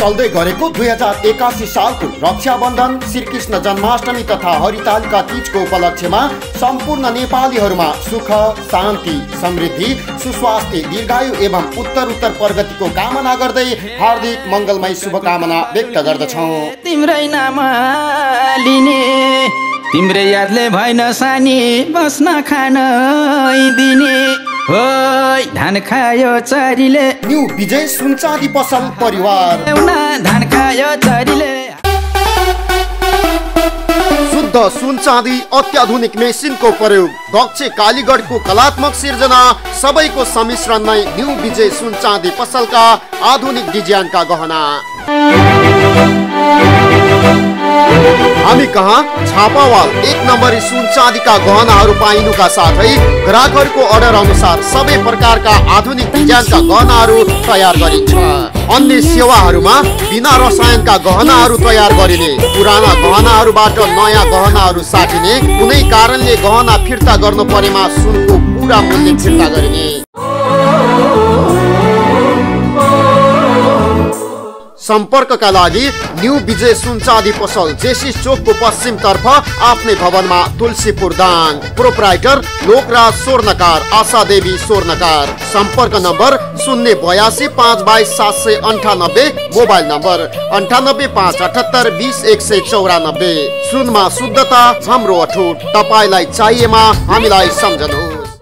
चल्दै गरेको दुई हजार एकासी सालको रक्षाबन्धन श्रीकृष्ण जन्माष्टमी तथा हरितालिका तिजको उपलक्ष्यमा सम्पूर्ण नेपालीहरूमा सुख शान्ति समृद्धि सुस्वास्थ्य दीर्घायु एवं उत्तर उत्तर प्रगतिको कामना गर्दै हार्दिक मङ्गलमय शुभकामना व्यक्त गर्दछौँ। तिम्रै नाम लिने तिम्रै यादले भएन सानी बस्न खान दिने। धान खायो चरीले। न्यू विजय सुनचाँदी पसल परिवार। धान खायो चरीले। शुद्ध सुन चाँदी अत्याधुनिक मेसिनको प्रयोग। दक्ष कालीगढको कलात्मक सिर्जना सबैको सम्मिश्रण नै न्यू विजय सुन चाँदी पसलका आधुनिक डिजाइनका गहना। कहाँ? छापावाल। एक नम्बरी सुन चाँदीका गहनाहरू पाइनुका साथै ग्राहकहरूको अर्डर अनुसार सबै प्रकारका आधुनिक डिजाइनका गहनाहरू तयार गरिन्छ। अन्य सेवाहरूमा बिना रसायनका गहनाहरू तयार गरिने पुराना गहनाहरूबाट नयाँ गहनाहरू साटिने कुनै कारणले गहना फिर्ता गर्नु परेमा सुनको पुरा मूल्य फिर्ता सम्पर्कका लागि न्यू विजय सुनचाँदी पसल जेसिस चोकको पश्चिम तर्फ आफ्नै भवनमा तुलसीपुर दाङ प्रोपराइटर लोकराज स्वर्णकार आशा देवी स्वर्णकार। सम्पर्क नम्बर शून्य बयासी पाँच बाइस सात सय अन्ठानब्बे मोबाइल नम्बर अन्ठानब्बे पाँच अठहत्तर बिस एक सय चौरानब्बे। सुनमा शुद्धता हाम्रो अठोट। तपाईँलाई चाहिएमा हामीलाई सम्झनु